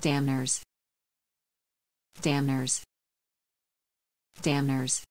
damners. Damners. Damners.